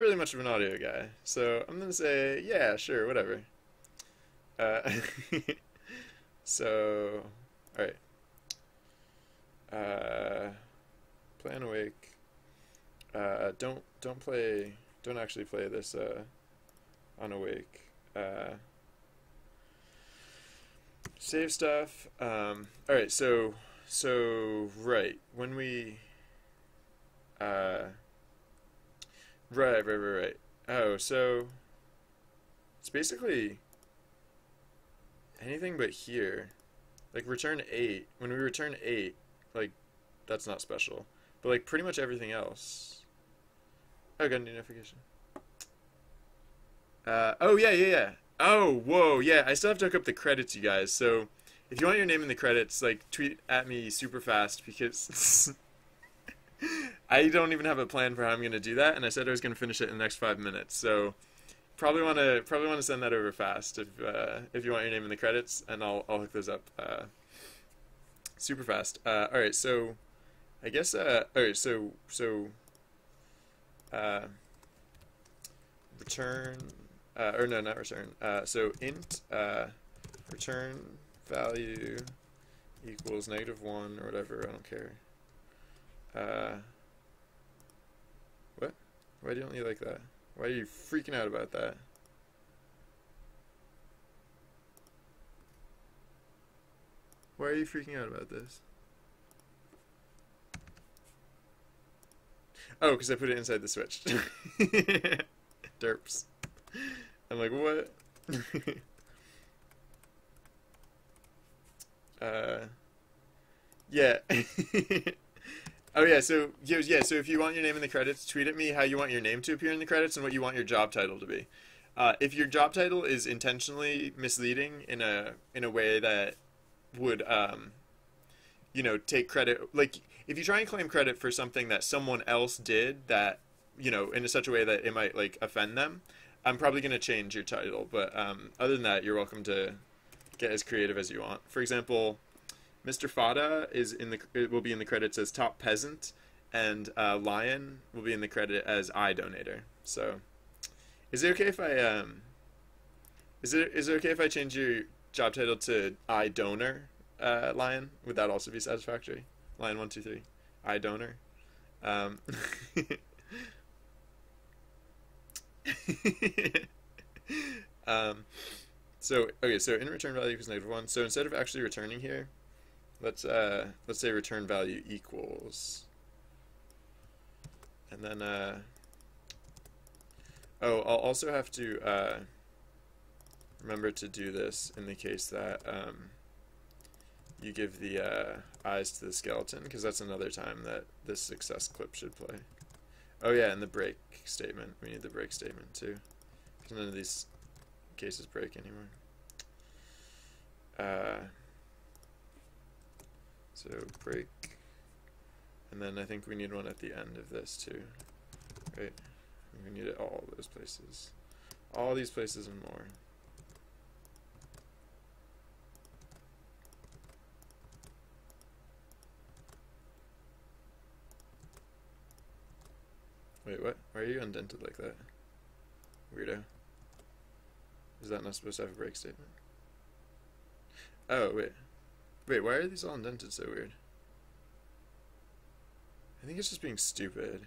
really much of an audio guy, so I'm gonna say yeah, sure, whatever. Uh, so, all right. Uh, play on awake. Uh, don't don't play. Don't actually play this uh, on awake. Uh, save stuff. Um, all right. So so right when we. Uh, right, right, right, right. Oh, so it's basically anything but here. Like return 8. When we return 8, like that's not special. But like pretty much everything else. Oh, got a notification. Uh, oh yeah, yeah, yeah. Oh, whoa, yeah. I still have to hook up the credits, you guys. So if you want your name in the credits, like tweet at me super fast because I don't even have a plan for how I'm gonna do that, and I said I was gonna finish it in the next five minutes. So probably want to probably want to send that over fast if uh, if you want your name in the credits, and I'll I'll hook those up uh, super fast. Uh, all right, so I guess uh, all right, so so uh, return uh, or no, not return. So int return value equals negative one or whatever. I don't care. Why don't you like that? Why are you freaking out about that? Why are you freaking out about this? Oh, because I put it inside the switch. Derps. I'm like, what? uh, yeah. Oh yeah, so yeah, so if you want your name in the credits, tweet at me how you want your name to appear in the credits and what you want your job title to be. Uh, if your job title is intentionally misleading in a in a way that would um, you know take credit, like if you try and claim credit for something that someone else did that you know in such a way that it might like offend them, I'm probably gonna change your title. But um, other than that, you're welcome to get as creative as you want. For example Mr. Fada is in the it will be in the credits as top peasant, and uh, Lion will be in the credit as eye donator. So, is it okay if I um, is it is it okay if I change your job title to eye donor, uh, Lion? Would that also be satisfactory? Lion one two three, eye donor. Um, um, so okay, so in return value equals negative one. So instead of actually returning here, let's uh let's say return value equals. And then uh oh I'll also have to uh remember to do this in the case that um you give the uh, eyes to the skeleton because that's another time that this success clip should play. Oh yeah and the break statement. We need the break statement too because none of these cases break anymore. Uh so break. And then I think we need one at the end of this too. Right? We need it all those places. All these places and more. Wait, what? Why are you indented like that? Weirdo. Is that not supposed to have a break statement? Oh, wait. Wait, why are these all indented so weird? I think it's just being stupid.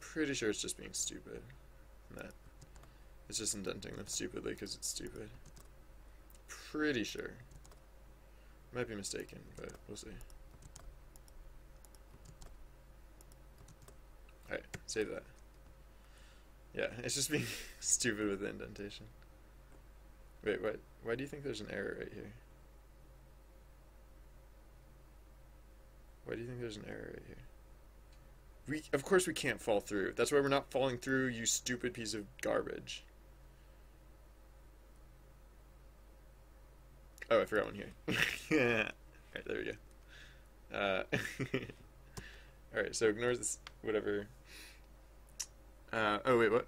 Pretty sure it's just being stupid. That it's just indenting them stupidly because it's stupid. Pretty sure. Might be mistaken, but we'll see. Alright, save that. Yeah, it's just being stupid with the indentation. Wait, what? Why do you think there's an error right here? Why do you think there's an error right here? We, of course we can't fall through. That's why we're not falling through, you stupid piece of garbage. Oh, I forgot one here. yeah. Alright, there we go. Uh, Alright, so ignore this, whatever. Uh, oh, wait, what?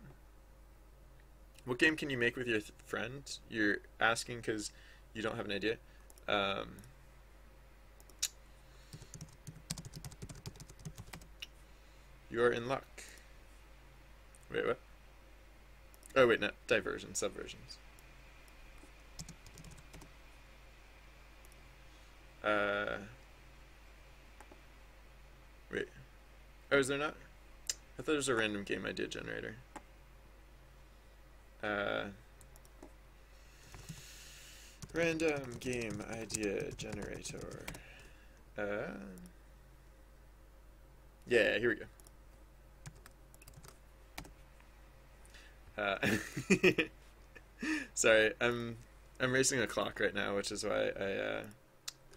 What game can you make with your friend? You're asking because you don't have an idea. Um, You are in luck. Wait, what? Oh, wait, no. Diversion, subversions. Uh. Wait. Oh, is there not? I thought there was a random game idea generator. Uh. Random game idea generator. Uh. Yeah, here we go. Uh, sorry, I'm I'm racing a clock right now, which is why I uh,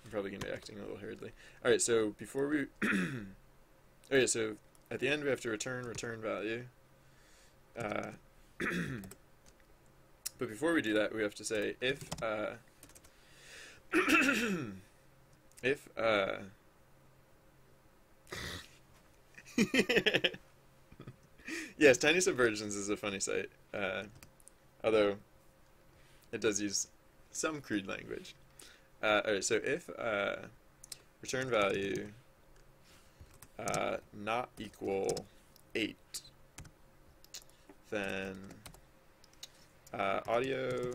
I'm probably gonna be acting a little hurriedly. All right, so before we, okay, so at the end we have to return return value. Uh, but before we do that, we have to say if uh, if uh, yes, Tiny Subversions is a funny site, uh, although it does use some crude language. Uh, all right, so if uh, return value uh, not equal eight, then uh, audio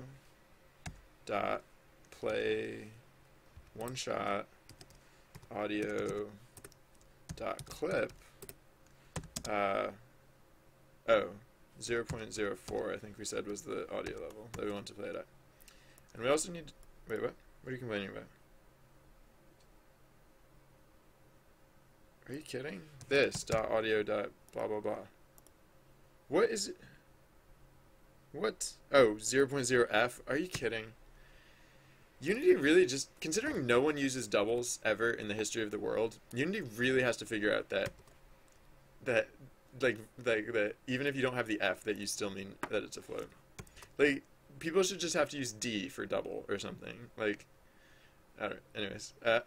dot play one shot audio dot clip uh, oh 0.04 I think we said was the audio level that we want to play it at. And we also need wait what? What are you complaining about? Are you kidding? This dot audio dot blah blah blah. What is it what oh 0.0f are you kidding Unity really just considering no one uses doubles ever in the history of the world. Unity really has to figure out that that like like that even if you don't have the F that you still mean that it's a float. Like people should just have to use D for double or something. Like don't anyways. Uh,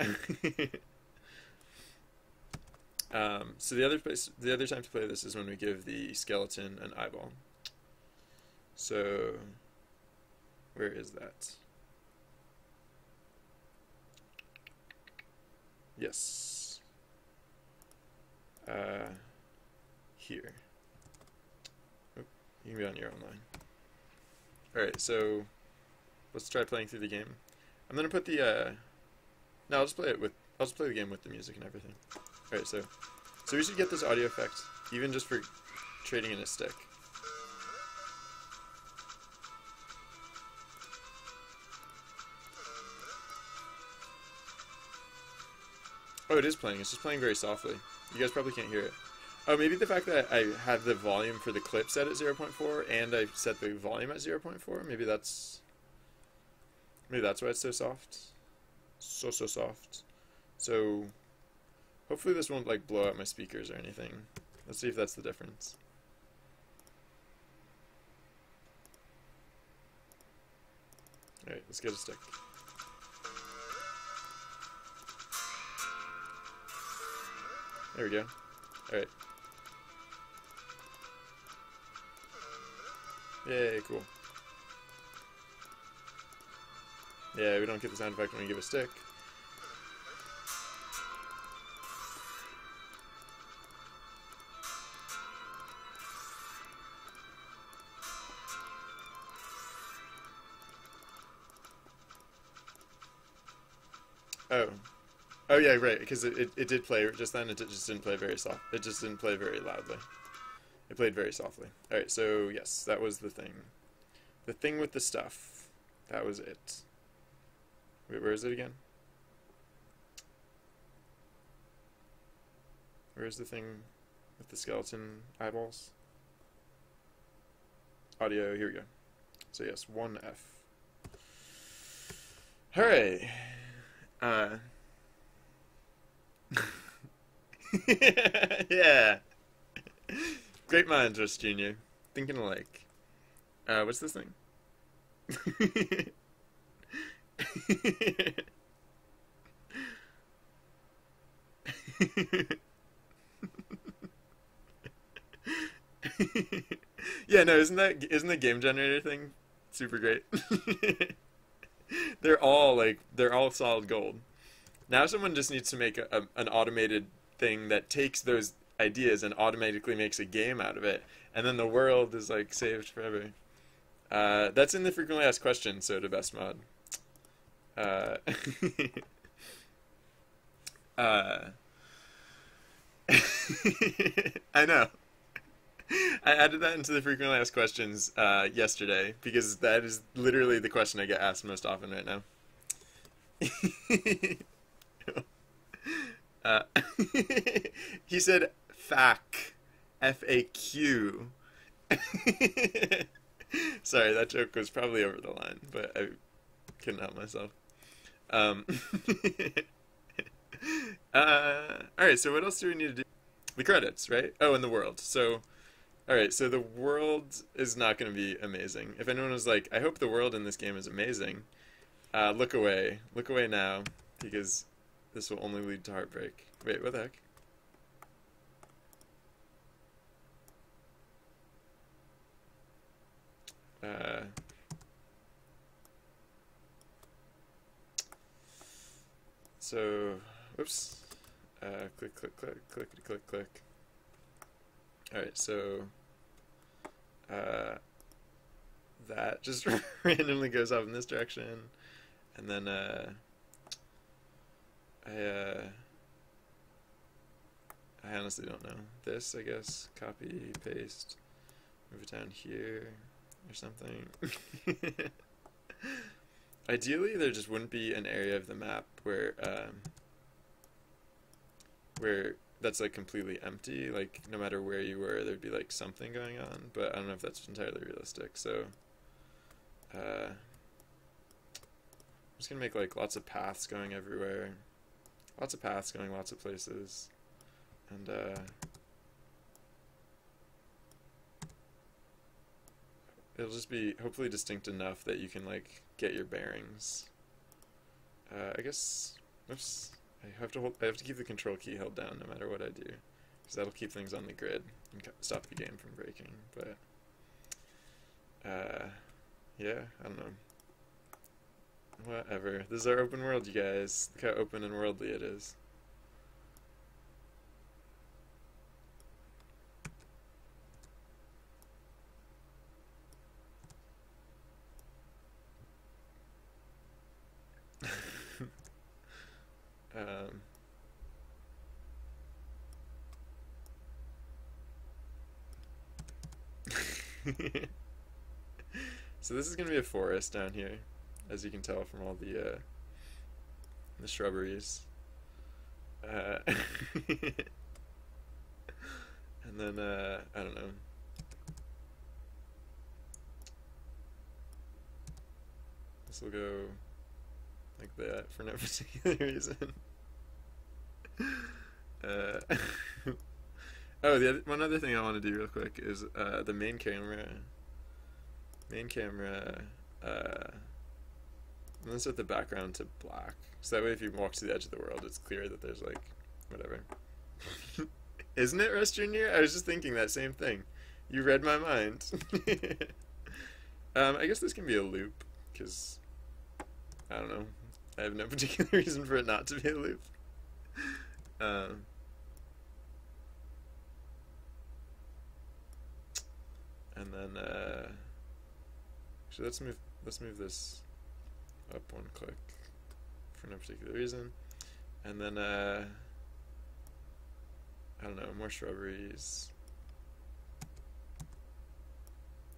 um, so the other place the other time to play this is when we give the skeleton an eyeball. So where is that? Yes. Uh, here. Oop, you can be on your own line. Alright, so let's try playing through the game. I'm gonna put the, uh, no, I'll just play it with, I'll just play the game with the music and everything. Alright, so, so we should get this audio effect, even just for trading in a stick. Oh, it is playing. It's just playing very softly. You guys probably can't hear it. Oh, maybe the fact that I have the volume for the clip set at 0.4 and I set the volume at 0.4. Maybe that's maybe that's why it's so soft. So so soft. So hopefully this won't like blow out my speakers or anything. Let's see if that's the difference. Alright, let's get a stick. There we go. Alright. Yay, cool. Yeah, we don't get the sound effect when we give a stick. Oh yeah, right. Because it, it, it, did play just then. It just didn't play very soft. It just didn't play very loudly. It played very softly. All right. So yes, that was the thing. The thing with the stuff. That was it. Wait, where is it again? Where's the thing with the skeleton eyeballs? Audio. Here we go. So yes, one F. Hooray! Uh. yeah. Great minds, Russ Jr. Thinking alike. Uh, what's this thing? yeah, no, isn't that isn't the game generator thing super great? they're all like they're all solid gold. Now someone just needs to make a, a, an automated thing that takes those ideas and automatically makes a game out of it, and then the world is like saved forever. Uh, that's in the frequently asked questions, so to best mod. Uh, uh, I know. I added that into the frequently asked questions uh, yesterday because that is literally the question I get asked most often right now. uh, he said FAQ. F A Q. Sorry, that joke was probably over the line, but I couldn't help myself. Um, uh, all right, so what else do we need to do? The credits, right? Oh, and the world. So, all right, so the world is not going to be amazing. If anyone was like, I hope the world in this game is amazing, uh, look away. Look away now, because this will only lead to heartbreak. Wait, what the heck? Uh, so, whoops. Uh, click, click, click, click, click, click. Alright, so uh, that just randomly goes off in this direction. And then uh, I, uh, I honestly don't know. This, I guess, copy, paste, move it down here or something. Ideally, there just wouldn't be an area of the map where um, where that's like completely empty. Like no matter where you were, there'd be like something going on. But I don't know if that's entirely realistic. So uh, I'm just gonna make like lots of paths going everywhere, lots of paths going lots of places, and. Uh, it'll just be hopefully distinct enough that you can like get your bearings. Uh, I guess. Oops. I have to hold. I have to keep the control key held down no matter what I do, because that'll keep things on the grid and stop the game from breaking. But. Uh, yeah, I don't know. Whatever. This is our open world, you guys. Look how open and worldly it is. Um, so this is going to be a forest down here, as you can tell from all the uh, the shrubberies. Uh, and then uh, I don't know. This will go like that for no particular reason. Uh, oh, the other, one other thing I want to do real quick is uh, the main camera. Main camera. Uh, I'm gonna set the background to black, so that way if you walk to the edge of the world, it's clear that there's like whatever. Isn't it, Russ Junior? I was just thinking that same thing. You read my mind. um, I guess this can be a loop, because I don't know. I have no particular reason for it not to be a loop. Um, and then uh, actually, let's move let's move this up one click for no particular reason, and then uh, I don't know more shrubberies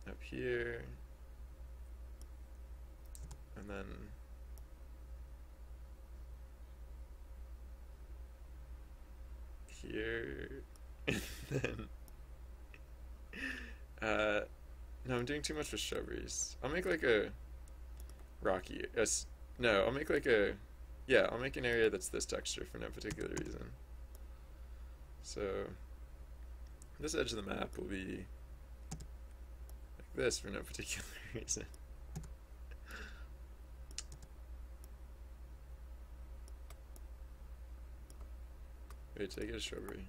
up here, and then. here, and then, uh, no, I'm doing too much with shrubberies. I'll make like a rocky, uh, no, I'll make like a, yeah, I'll make an area that's this texture for no particular reason. So, this edge of the map will be like this for no particular reason. Wait, take a shrubbery.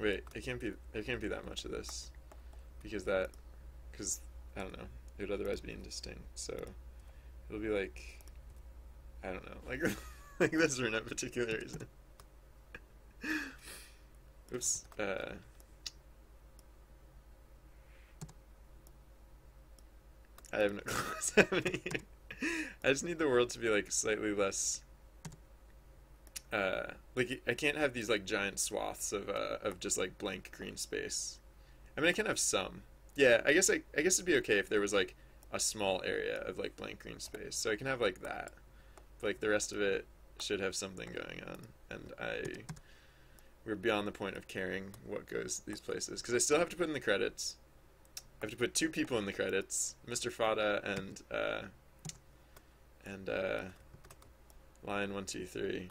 Wait, it can't be. It can't be that much of this, because that, because I don't know. It would otherwise be indistinct. So it'll be like I don't know, like like this for no particular reason. Oops. Uh, I have no clue. I just need the world to be like slightly less. Uh, like I can't have these like giant swaths of uh, of just like blank green space. I mean, I can have some. Yeah, I guess I, I guess it'd be okay if there was like a small area of like blank green space. So I can have like that. Like the rest of it should have something going on, and I we're beyond the point of caring what goes these places because I still have to put in the credits. I have to put two people in the credits, Mr. Fada and uh, and uh, Lion one two three,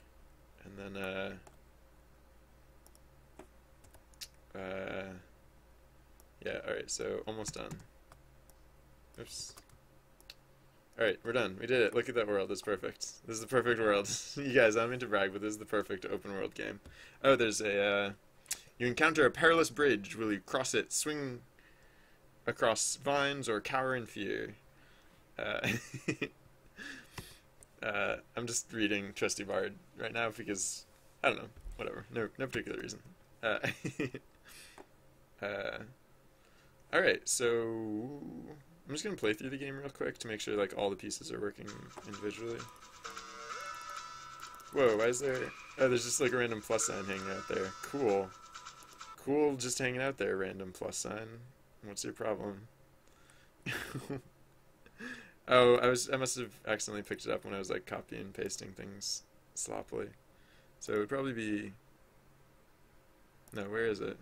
and then uh, uh, yeah. All right, so almost done. Oops. Alright, we're done. We did it. Look at that world. It's perfect. This is the perfect world. you guys, I don't mean to brag, but this is the perfect open world game. Oh, there's a, uh, you encounter a perilous bridge. Will you cross it, swing across vines, or cower in fear? Uh, uh, I'm just reading Trusty Bard right now because, I don't know, whatever. No, no particular reason. Uh, uh, Alright, so I'm just gonna play through the game real quick to make sure like all the pieces are working individually. Whoa, why is there... Oh, there's just like a random plus sign hanging out there. Cool. Cool just hanging out there, random plus sign. What's your problem? oh, I was I must have accidentally picked it up when I was like copying and pasting things sloppily. So it would probably be... No, where is it?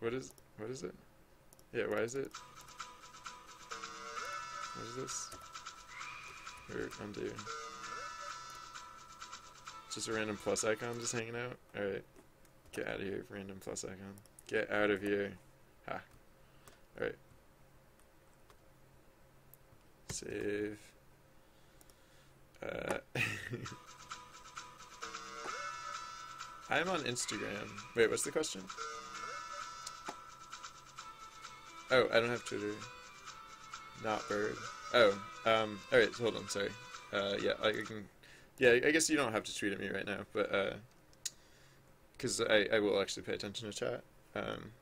What is... What is it? Yeah, why is it... What is this? Or undo. Just a random plus icon just hanging out? Alright. Get out of here, random plus icon. Get out of here. Ha. Alright. Save. Uh, I'm on Instagram. Wait, what's the question? Oh, I don't have Twitter. Not bird. Oh, um, alright, hold on, sorry. Uh, yeah, I can, yeah, I guess you don't have to tweet at me right now, but, uh, because I, I will actually pay attention to chat. Um,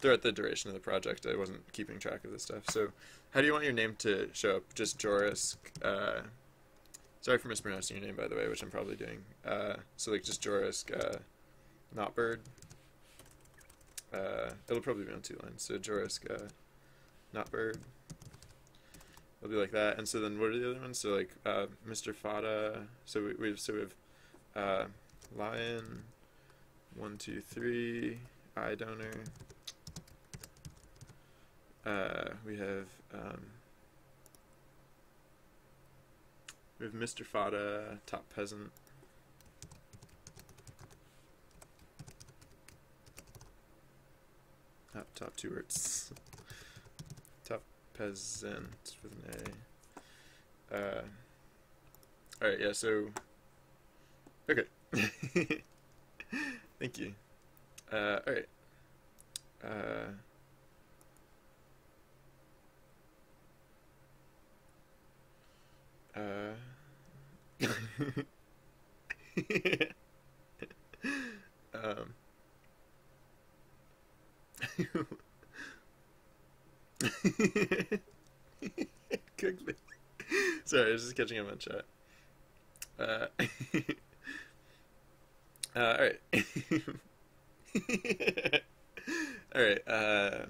throughout the duration of the project, I wasn't keeping track of this stuff. So, how do you want your name to show up? Just Jorisk, uh, sorry for mispronouncing your name, by the way, which I'm probably doing. Uh, so, like, just Jorisk, uh, not bird. Uh, it'll probably be on two lines. So, Jorisk, uh, not bird. It'll be like that. And so then what are the other ones? So like uh, Mr. Fada. So we, we have so we have Lion. One two three. Eye donor. Uh, we have um, we have Mr. Fada, top peasant. Top top two words top peasant with an A. Uh, Alright, yeah, so. Okay. Thank you. Uh, Alright. Uh. Uh. um. Sorry, I was just catching up on chat. Uh, uh, alright. alright, uh,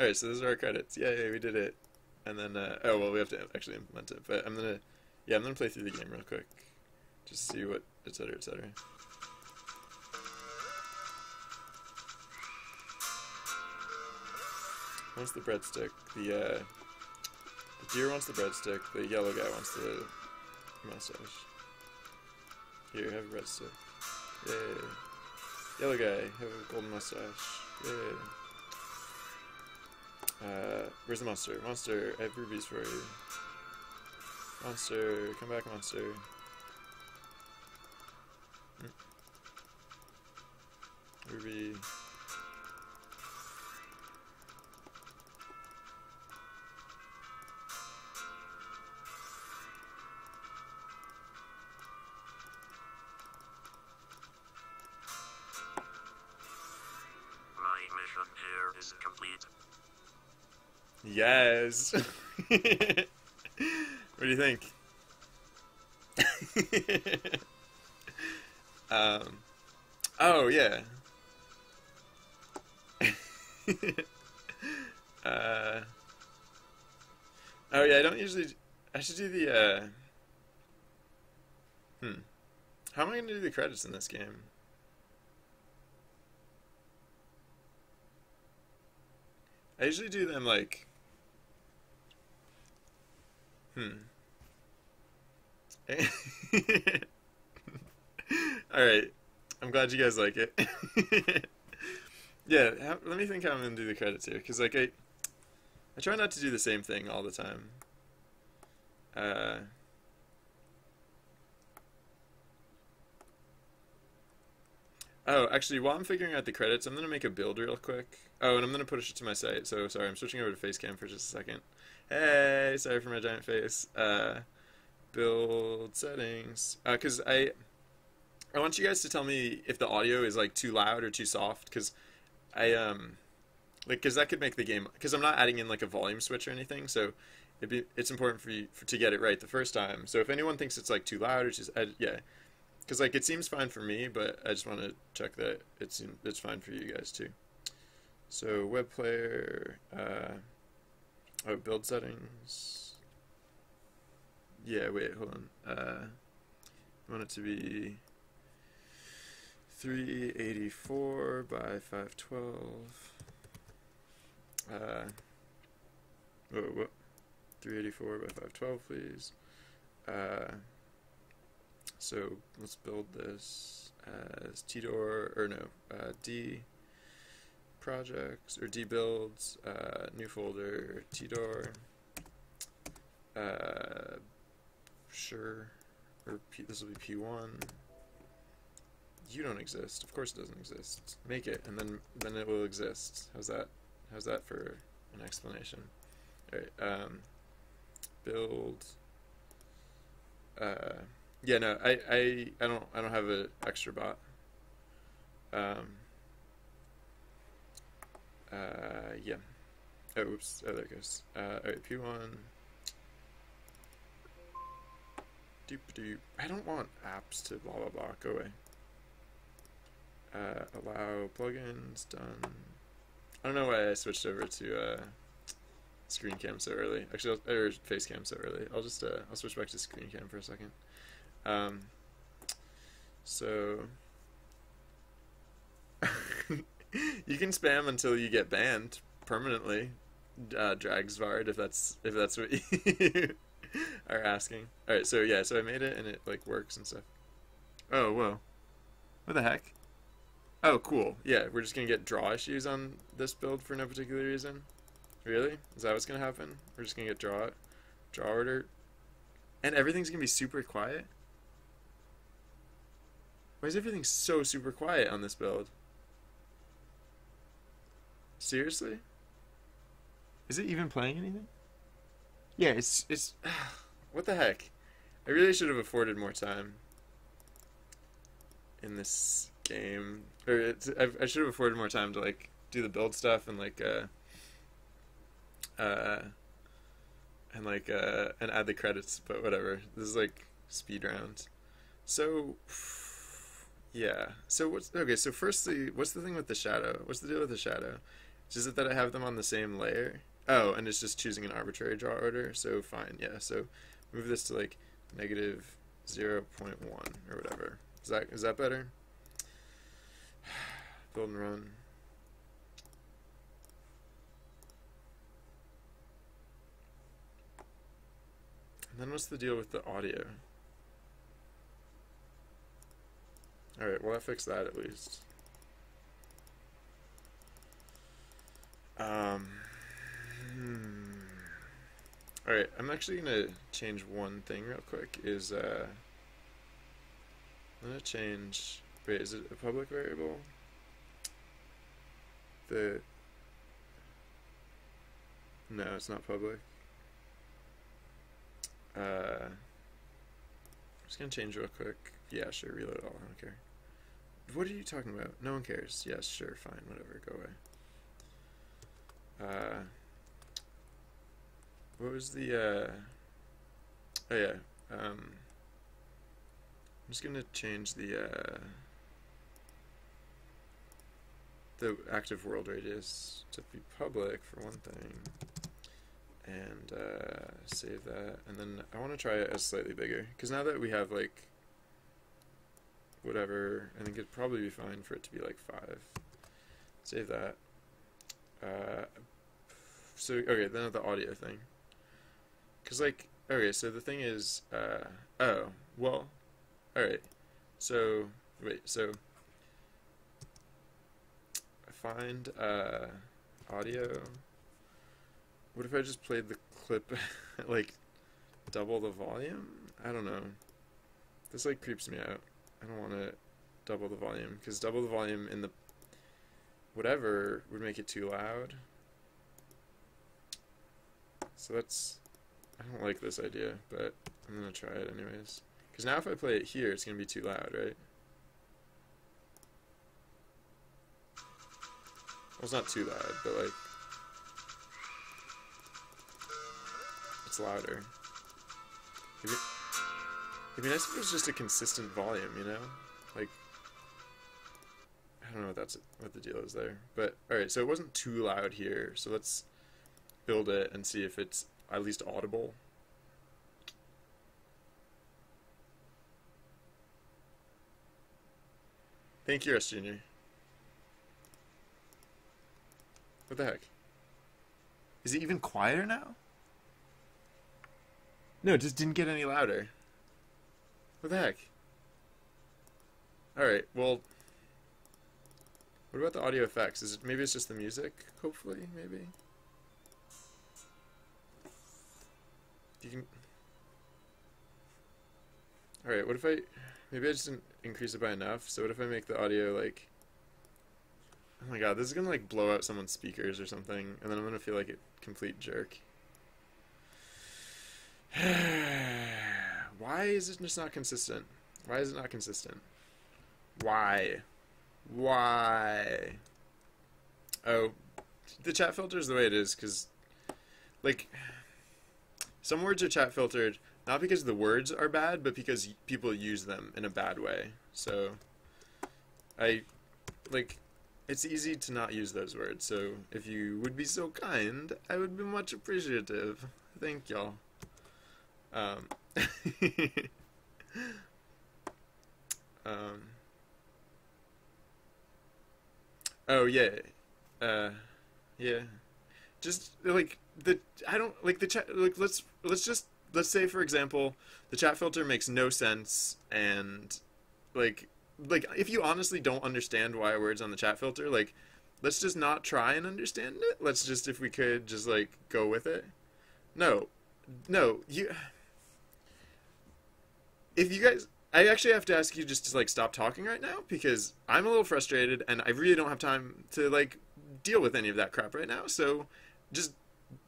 alright, so those are our credits. Yeah, yeah, we did it. And then, uh, oh, well, we have to actually implement it. But I'm gonna, yeah, I'm gonna play through the game real quick. Just see what, etc., etc. wants the breadstick. The uh, the deer wants the breadstick. The yellow guy wants the mustache. Here, have a breadstick. Yay. Yellow guy, have a golden mustache. Yay. Uh, where's the monster? Monster, I have rubies for you. Monster, come back, monster. Hmm. Ruby. Yes. what do you think? um. Oh yeah. uh. Oh yeah, I don't usually. I should do the. uh... Hmm. How am I gonna do the credits in this game? I usually do them like. Hmm. All right. I'm glad you guys like it. yeah, let me think how I'm gonna do the credits here, because like I, I try not to do the same thing all the time. Uh. Oh, actually, while I'm figuring out the credits, I'm gonna make a build real quick. Oh, and I'm gonna push it to my site. So sorry, I'm switching over to Facecam for just a second. Hey, sorry for my giant face. Uh, build settings. Uh, cause I, I want you guys to tell me if the audio is like too loud or too soft, cause I um, like, cause that could make the game. Cause I'm not adding in like a volume switch or anything, so it'd be it's important for you for, to get it right the first time. So if anyone thinks it's like too loud or just I, yeah because like it seems fine for me, but I just want to check that it's it's fine for you guys too. So web player, uh, oh build settings. Yeah, wait, hold on. Uh, I want it to be 384 by 512. Uh, whoa, whoa, 384 by 512, please. Uh, so let's build this as tdor, or no, uh, d projects, or d builds, uh, new folder, tdor, uh, sure, or P, this will be p1. You don't exist. Of course it doesn't exist. Make it, and then then it will exist. How's that? How's that for an explanation? All right. Um, build. Uh, yeah, no, I, I, I don't, I don't have an extra bot. Um. Uh, yeah. Oh, oops. Oh, there it goes. Uh, alright, P1. Doop doop. I don't want apps to blah blah blah. Go away. Uh, allow plugins. Done. I don't know why I switched over to uh, screen cam so early. Actually, I'll, or face cam so early. I'll just uh, I'll switch back to screen cam for a second. Um, so you can spam until you get banned permanently, uh, Dragsvard, if that's if that's what you are asking. All right, so yeah, so I made it and it like works and stuff. Oh whoa, what the heck? Oh cool, yeah, we're just gonna get draw issues on this build for no particular reason. Really? Is that what's gonna happen? We're just gonna get draw draw order, and everything's gonna be super quiet. Why is everything so super quiet on this build? Seriously? Is it even playing anything? Yeah, it's it's what the heck? I really should have afforded more time in this game, or I should have afforded more time to like do the build stuff and like uh uh and like uh and add the credits. But whatever. This is like speed round. So. Yeah. So what's okay? So firstly, what's the thing with the shadow? What's the deal with the shadow? Is it that I have them on the same layer? Oh, and it's just choosing an arbitrary draw order. So fine. Yeah. So move this to like negative zero point one or whatever. Is that is that better? Build and run. And then what's the deal with the audio? Alright, well I fixed that at least. Um, hmm. Alright, I'm actually gonna change one thing real quick, is, uh, I'm gonna change, wait, is it a public variable? The, no, it's not public. Uh, I'm just gonna change real quick. Yeah, sure, reload all, I don't care. What are you talking about? No one cares. Yes, sure, fine, whatever, go away. uh, what was the uh, oh yeah um, I'm just gonna change the uh, the active world radius to be public for one thing and uh, save that. And then I want to try it as slightly bigger because now that we have like whatever I think it'd probably be fine for it to be like 5 save that. Uh, so okay then the audio thing because like okay so the thing is uh, oh well alright so wait so I find uh, audio what if I just played the clip like double the volume? I don't know. This like creeps me out. I don't want to double the volume because double the volume in the whatever would make it too loud. So that's I don't like this idea, but I'm gonna try it anyways. Because now if I play it here, it's gonna be too loud, right? Well, it's not too loud, but like it's louder. It'd be, it'd be nice if it was just a consistent volume, you know? Like, I don't know what that's what the deal is there. But, alright, so it wasn't too loud here, so let's build it and see if it's at least audible. Thank you, S Junior. What the heck? Is it even quieter now? No, it just didn't get any louder. What the heck? Alright, well... What about the audio effects? Is it maybe it's just the music? Hopefully, maybe? You. Alright, what if I... Maybe I just didn't increase it by enough, so what if I make the audio, like... Oh my god, this is gonna, like, blow out someone's speakers or something, and then I'm gonna feel like a complete jerk. Why is it just not consistent? Why is it not consistent? Why? Why? Oh, the chat filter is the way it is because, like, some words are chat filtered not because the words are bad, but because people use them in a bad way. So, I, like, it's easy to not use those words. So, if you would be so kind, I would be much appreciative. Thank y'all. Um, um, oh yeah, uh, yeah. Just like the I don't like the chat. Like let's let's just let's say for example the chat filter makes no sense and like like if you honestly don't understand why a word's on the chat filter like let's just not try and understand it let's just if we could just like go with it no no you if you guys I actually have to ask you just to like stop talking right now because I'm a little frustrated and I really don't have time to like deal with any of that crap right now. So just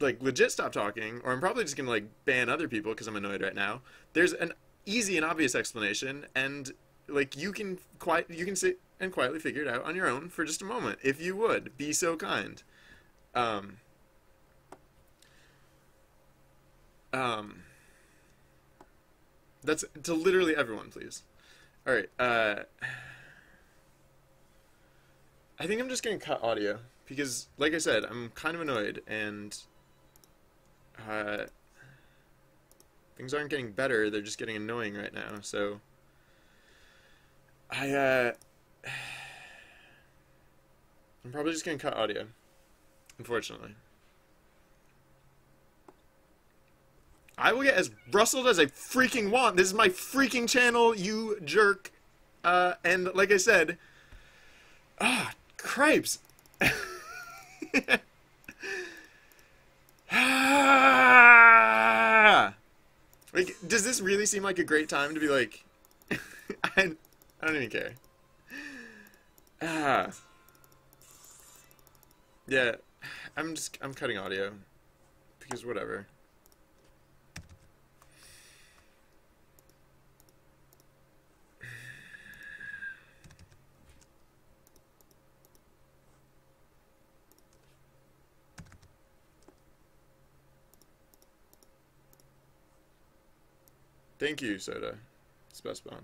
like legit stop talking or I'm probably just to like ban other people because I'm annoyed right now. There's an easy and obvious explanation and like you can quiet you can sit and quietly figure it out on your own for just a moment if you would be so kind. Um um that's to literally everyone, please. All right. Uh, I think I'm just gonna cut audio because, like I said, I'm kind of annoyed and uh, things aren't getting better. They're just getting annoying right now. So I uh, I'm probably just gonna cut audio. Unfortunately. I will get as rustled as I freaking want. This is my freaking channel, you jerk. Uh, and like I said, ah, cripes. like, does this really seem like a great time to be like, I, I don't even care. Ah. Yeah, I'm just, I'm cutting audio. Because whatever. Thank you, Soda. It's best bond.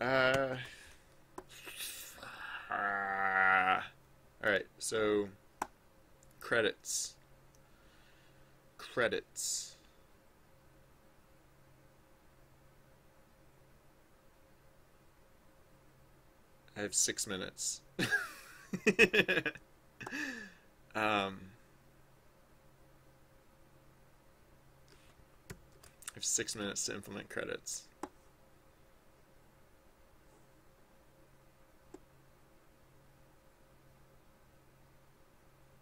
Uh, ah. all right, so credits. Credits. I have six minutes. um, I have six minutes to implement credits.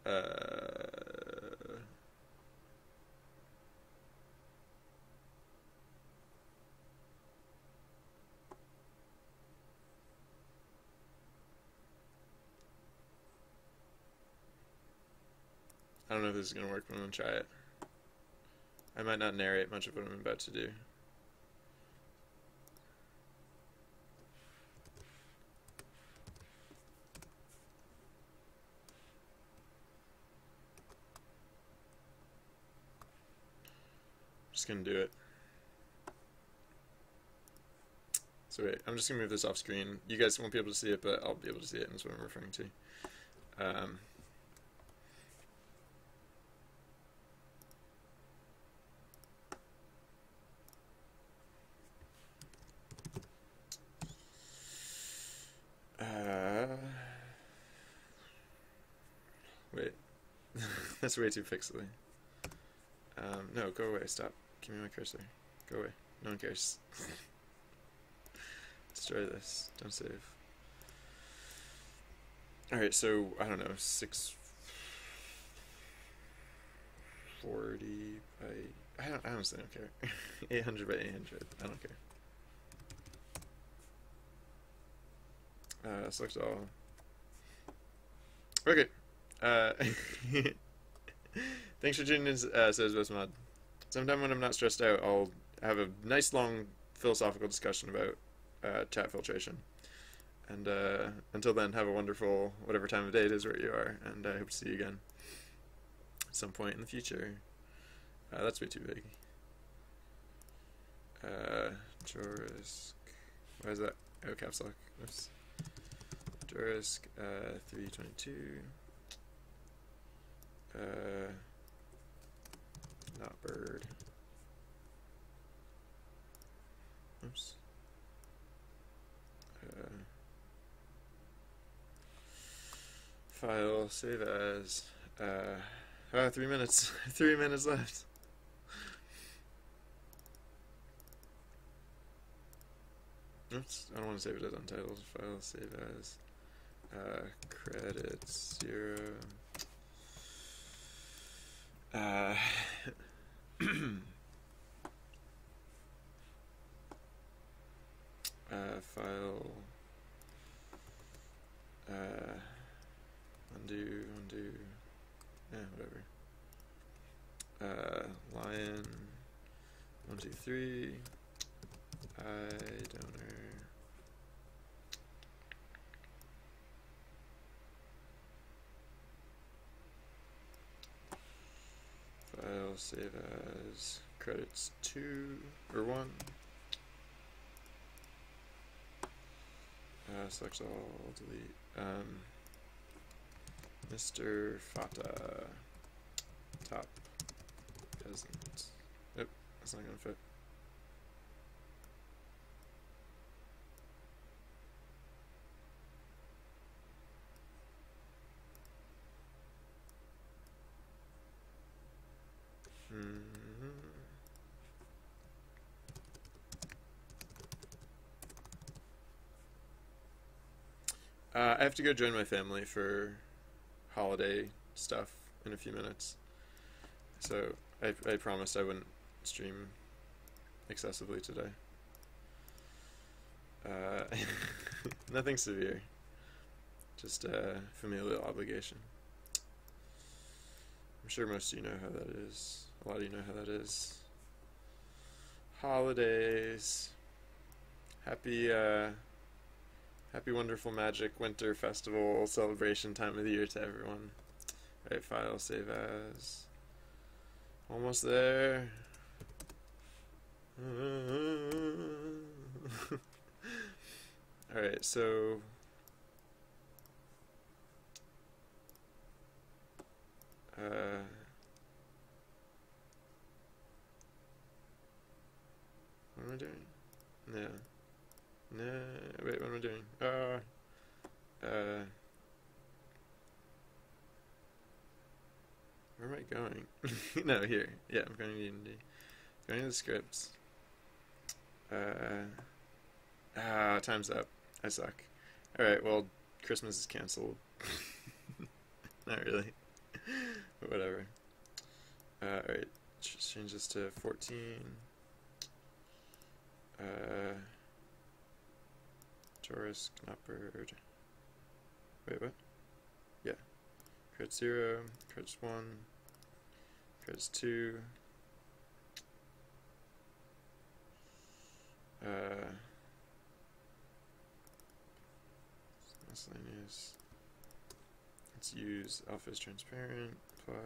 Uh, I don't know if this is going to work, but I'm going to try it. I might not narrate much of what I'm about to do. Just to do it. So wait, I'm just going to move this off screen. You guys won't be able to see it, but I'll be able to see it, and that's what I'm referring to. Um, Uh, wait, that's way too pixely. Um, no, go away. Stop. Give me my cursor. Go away. No one cares. Destroy this. Don't save. Alright, so, I don't know, 640 by... I, don't, I honestly don't care. 800 by 800. I don't care. Uh, select all. Okay. Uh, thanks for tuning in, uh, says Westmod. Sometime when I'm not stressed out, I'll have a nice long philosophical discussion about uh, chat filtration. And uh, until then, have a wonderful whatever time of day it is where you are, and I hope to see you again at some point in the future. Uh, that's way too big. Uh, Jorisk. Why is that? Oh, caps lock. Oops. Jorisk, uh, 322. Uh, not bird. Oops. Uh, file, save as. Uh, ah, three minutes. three minutes left. Oops, I don't want to save it as untitled. File, save as. Uh, credits, zero. Uh, uh, file, uh, undo, undo, yeah, whatever. Uh, lion, one, two, three, I donor. File save as credits two or one. Uh, select all, delete. Um, Mr. Fata, top peasant. Nope, that's not gonna fit. I have to go join my family for holiday stuff in a few minutes. So I, I promised I wouldn't stream excessively today. Uh, nothing severe. Just a familial obligation. I'm sure most of you know how that is. A lot of you know how that is. Holidays. Happy, uh, happy, wonderful, magic winter festival celebration time of the year to everyone. Alright, file, save as. Almost there. Alright, so. Uh, what am I doing? No. No. Wait, what am I doing? Uh. Uh. Where am I going? no, here. Yeah, I'm going to D&D. Going to the scripts. Uh. Ah, time's up. I suck. Alright, well, Christmas is cancelled. Not really. but whatever. Uh, alright, change this to 14. Uh, Taurus, Knopbird. Wait, what? Yeah. Credit 0, credits 1, credits 2. Uh, miscellaneous. Let's use alpha is transparent, apply.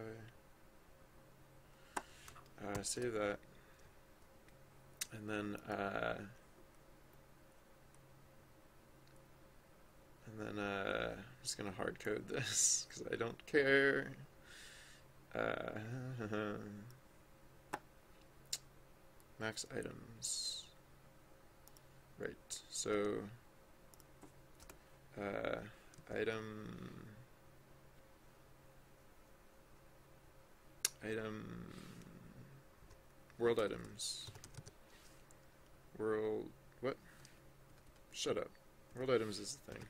Uh, save that. And then, uh, then, uh, I'm just gonna hard code this, because I don't care. Uh, max items. Right, so, uh, item, item, world items. World, what? Shut up. World items is the thing.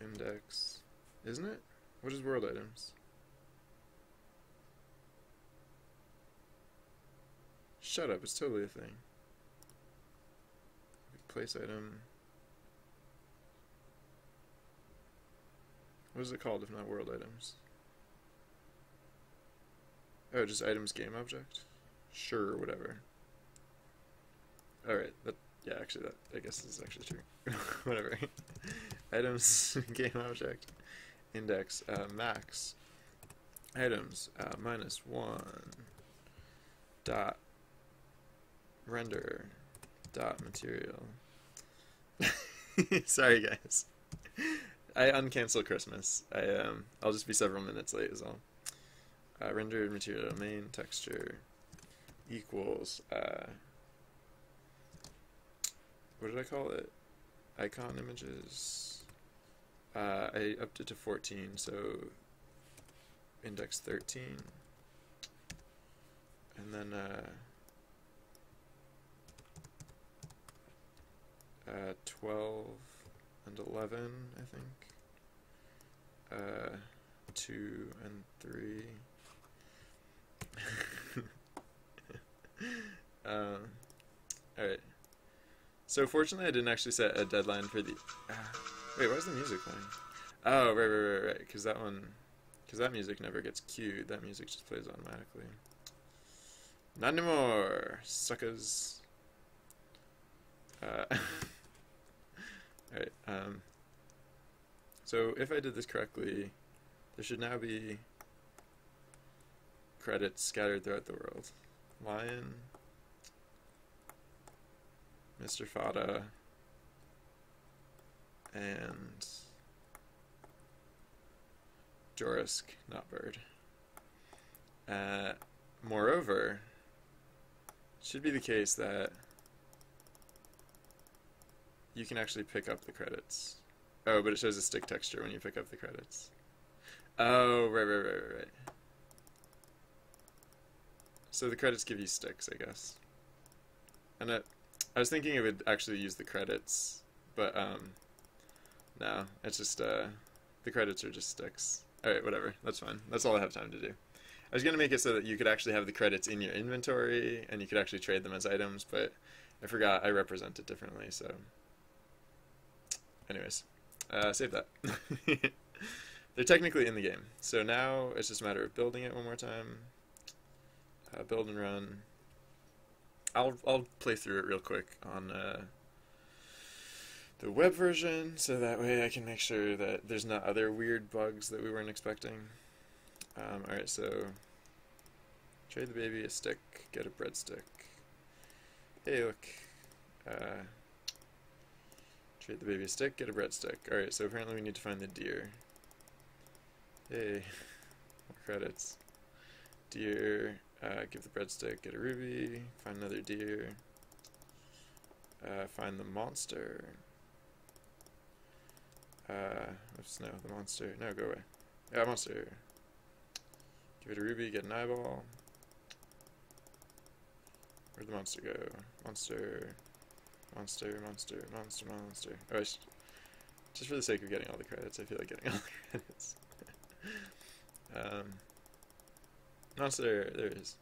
Index, isn't it? What is world items? Shut up, it's totally a thing. Place item. What is it called if not world items? Oh, just items game object? Sure, whatever. Alright, that, yeah, actually that, I guess is actually true. whatever. items game object. Index, uh, max. Items, uh, minus one. Dot. Render. Dot material. Sorry guys. I uncancel Christmas. I um I'll just be several minutes late as well uh, rendered material main texture equals uh, what did I call it? Icon images. Uh, I upped it to 14, so index 13, and then uh, uh, 12 and 11, I think. Uh, 2 and 3. um, Alright. So fortunately I didn't actually set a deadline for the... Uh, wait, why's the music playing? Oh, right, right, right, right. Because that one... Because that music never gets queued. That music just plays automatically. Not anymore, suckers. Uh, Alright, um... So if I did this correctly, there should now be credits scattered throughout the world. Lion, Mr. Fada, and Jorisk, not bird. Uh, moreover, it should be the case that you can actually pick up the credits. Oh, but it shows a stick texture when you pick up the credits. Oh, right, right, right, right, right. So the credits give you sticks, I guess. And it, I was thinking it would actually use the credits, but um, no, it's just uh, the credits are just sticks. All right, whatever. That's fine. That's all I have time to do. I was gonna make it so that you could actually have the credits in your inventory and you could actually trade them as items, but I forgot I represent it differently. So, anyways, uh, save that. They're technically in the game, so now it's just a matter of building it one more time uh, build and run. I'll I'll play through it real quick on uh, the web version, so that way I can make sure that there's not other weird bugs that we weren't expecting. Um, all right, so trade the baby a stick, get a breadstick. Hey, look. Uh, trade the baby a stick, get a breadstick. All right, so apparently we need to find the deer. Hey, more credits. Deer, uh, give the breadstick, get a ruby, find another deer, uh, find the monster. Uh, oops, no, the monster. No, go away. Yeah, monster. Give it a ruby, get an eyeball. Where'd the monster go? Monster, monster, monster, monster, monster. Oh, just for the sake of getting all the credits, I feel like getting all the credits. um, monster, there it is.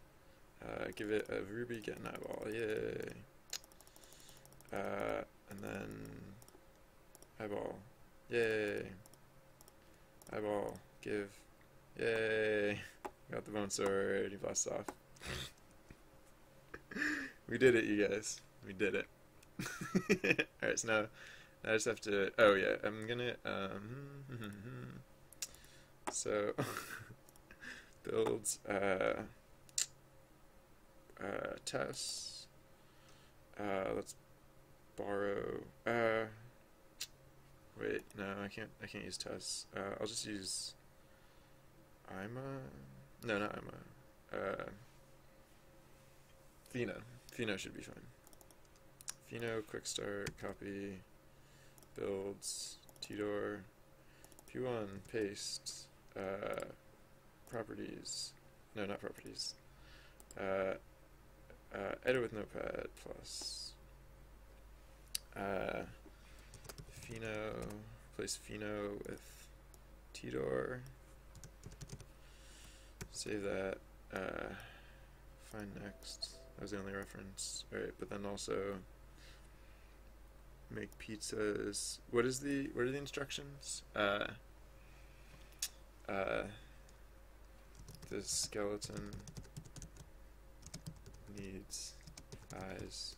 Uh, give it a ruby, get an eyeball, yay. Uh, and then eyeball, yay. Eyeball, give, yay. Got the bone sword, he busts off. we did it, you guys. We did it. Alright, so now, now I just have to, oh yeah, I'm gonna, um, so, builds, uh, uh, tests, uh, let's borrow, uh, wait, no, I can't, I can't use tests, uh, I'll just use Ima, no, not Ima, uh, Fino, Fino should be fine. Fino, quick start, copy, builds, Tidor, P1, paste, uh, properties, no, not properties, uh, uh, edit with notepad plus, uh, Fino, place Fino with Tidor, save that, uh, find next, that was the only reference, alright, but then also, make pizzas. What is the what are the instructions? Uh, uh, the skeleton needs eyes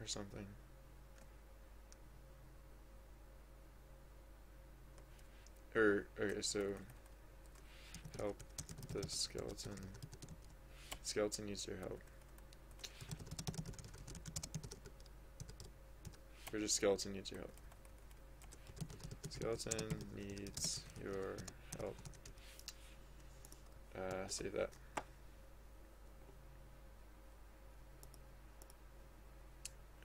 or something. Or okay, so help the skeleton. Skeleton needs your help. Or just skeleton needs your help. Skeleton needs your help. Uh, save that.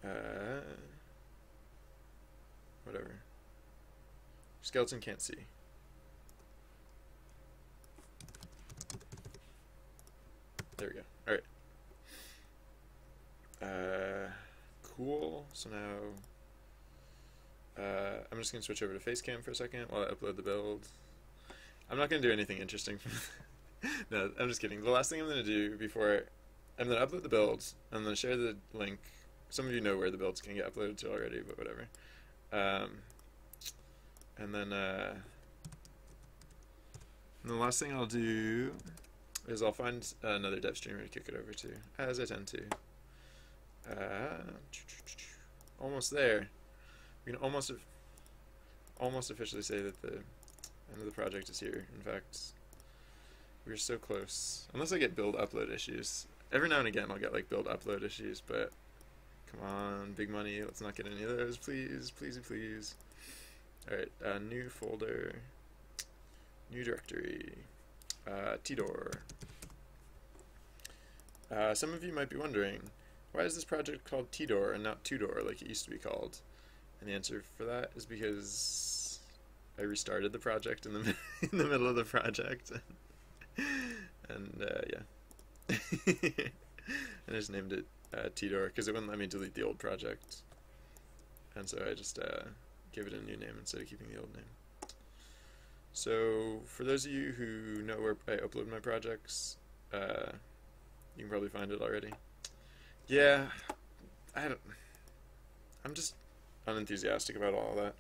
Uh, whatever. Skeleton can't see. There we go. Alright. Uh, cool. So now uh, I'm just going to switch over to Facecam for a second while I upload the build. I'm not going to do anything interesting. no, I'm just kidding. The last thing I'm going to do before I'm going to upload the builds, I'm going to share the link. Some of you know where the builds can get uploaded to already, but whatever. Um, and then uh, and the last thing I'll do is I'll find another dev streamer to kick it over to, as I tend to. Uh, almost there we can almost almost officially say that the end of the project is here. In fact, we're so close. Unless I get build upload issues. Every now and again I'll get like build upload issues, but come on, big money, let's not get any of those, please, please, please. Alright, uh, new folder, new directory, uh. Uh, some of you might be wondering, why is this project called Tidor and not Tudor like it used to be called? And the answer for that is because I restarted the project in the in the middle of the project, and uh, yeah, And I just named it uh, Tidor because it wouldn't let me delete the old project, and so I just uh, gave it a new name instead of keeping the old name. So for those of you who know where I upload my projects, uh, you can probably find it already. Yeah, I don't. I'm just unenthusiastic about all that.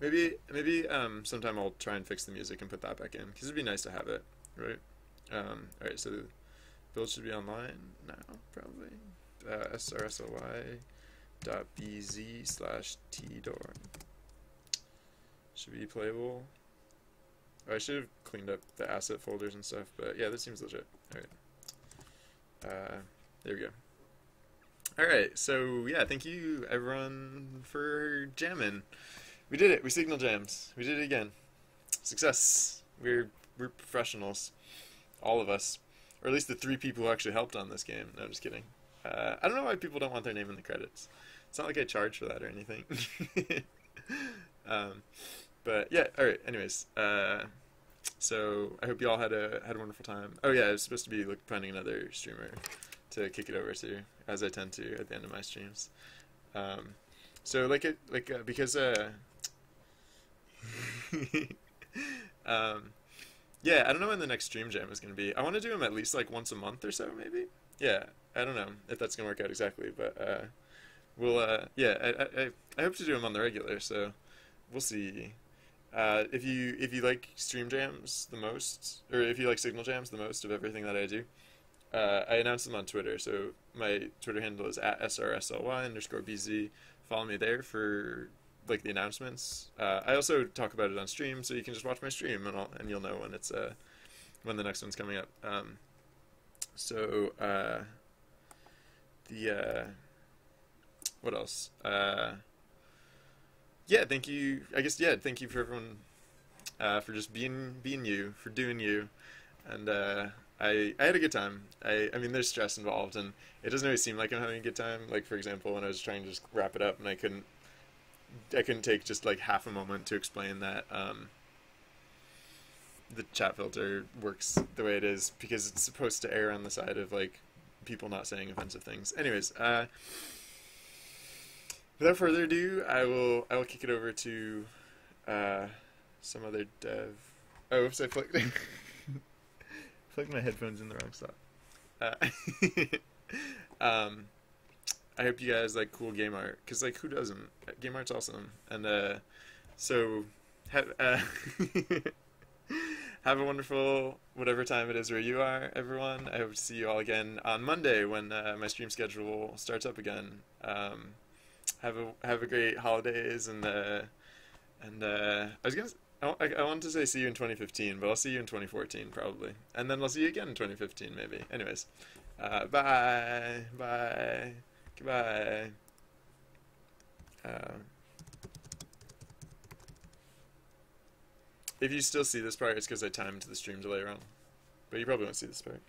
Maybe maybe um, sometime I'll try and fix the music and put that back in because it'd be nice to have it, right? Um, all right, so build should be online now, probably. Uh, srsly dot bz slash tdorm should be playable. Oh, I should have cleaned up the asset folders and stuff, but yeah, this seems legit. All right. Uh, there we go. All right, so yeah, thank you everyone for jamming. We did it. We signal jams. We did it again. Success. We're we're professionals, all of us, or at least the three people who actually helped on this game. No, I'm just kidding. Uh, I don't know why people don't want their name in the credits. It's not like I charge for that or anything. um, but yeah, all right. Anyways, uh, so I hope you all had a had a wonderful time. Oh yeah, I was supposed to be like, finding another streamer to kick it over to, as I tend to at the end of my streams. Um, so like it like uh, because uh, um, yeah, I don't know when the next stream jam is gonna be. I want to do them at least like once a month or so, maybe. Yeah, I don't know if that's gonna work out exactly, but uh, we'll uh, yeah, I, I I hope to do them on the regular. So we'll see. Uh, if you if you like stream jams the most, or if you like signal jams the most of everything that I do, uh, I announce them on Twitter. So my Twitter handle is at srsly underscore bz. Follow me there for like the announcements. Uh, I also talk about it on stream, so you can just watch my stream and and you'll know when it's uh when the next one's coming up. Um, so uh, the uh, what else? Uh, yeah, thank you. I guess yeah, thank you for everyone uh, for just being being you, for doing you, and I I had a good time. I I mean, there's stress involved, and it doesn't always seem like I'm having a good time. Like for example, when I was trying to just wrap it up, and I couldn't I couldn't take just like half a moment to explain that um, the chat filter works the way it is because it's supposed to err on the side of like people not saying offensive things. Anyways, uh, without further ado, I will I will kick it over to uh, some other dev. Oh, oops! I plugged plugged my headphones in the wrong spot. Uh, um, I hope you guys like cool game art because like who doesn't? Game art's awesome, and uh, so have uh, have a wonderful whatever time it is where you are, everyone. I hope to see you all again on Monday when uh, my stream schedule starts up again. Um, have a have a great holidays and uh, and uh, I was gonna. I, I wanted to say see you in 2015, but I'll see you in 2014 probably, and then I'll see you again in 2015 maybe. Anyways, uh, bye, bye. Goodbye. Uh, if you still see this part, it's because I timed the stream delay wrong. But you probably won't see this part.